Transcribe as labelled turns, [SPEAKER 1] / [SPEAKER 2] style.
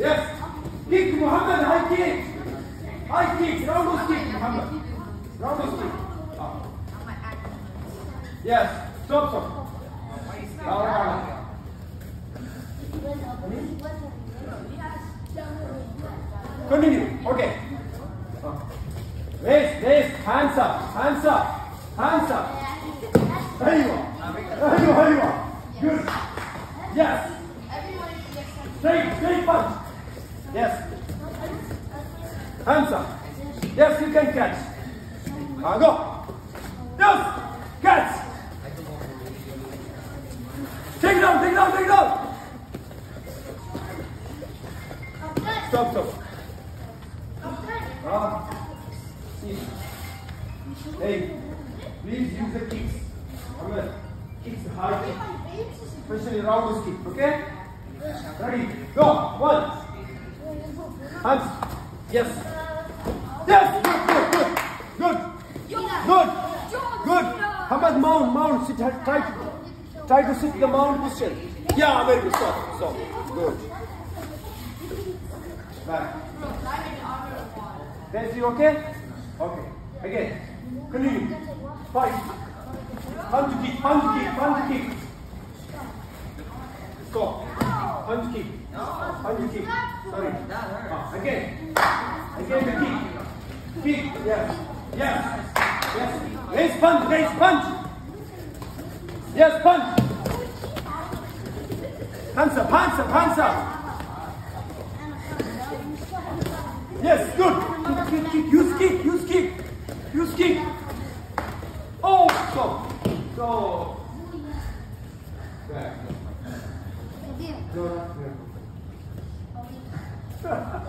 [SPEAKER 1] Yes. Kick, Muhammad. High kick. High kick. Round kick, Muhammad. Round kick. Ah. Yes. Stop, stop. Down, down. Continue. Okay. Raise, raise. Hands up. Hands up. Hands up. There you are. There you are. There you are. Good. Yes. Yes. Up. Yes, you can catch. Now go. Yes. Catch. Take down, take down, take down. Stop, stop. Ah. Hey, please use the kicks. Remember, kicks hard. Especially round kick, okay? Ready? Go. One. Hands. Yes. Yes. Good. Good. Good. Good. Good. How about mount? Mount. Sit. To. Try to sit the mount position. Yeah. Very good. Stop. Stop. Good. Back. That's you okay? Okay. Again. Continue. Fight. Punch kick. Punch kick. Punch kick. Stop. Punch kick. Punch kick. Sorry. Ah, again. Again the kick. Kick. Yes. Yes. Yes. Raise punch. Raise punch. Yes, punch. Hands up. Hands up. Hands up. Yes, good. Kick, kick, kick. Use kick. Use kick. Use kick. Oh, stop. Stop. Back. No, 是 啊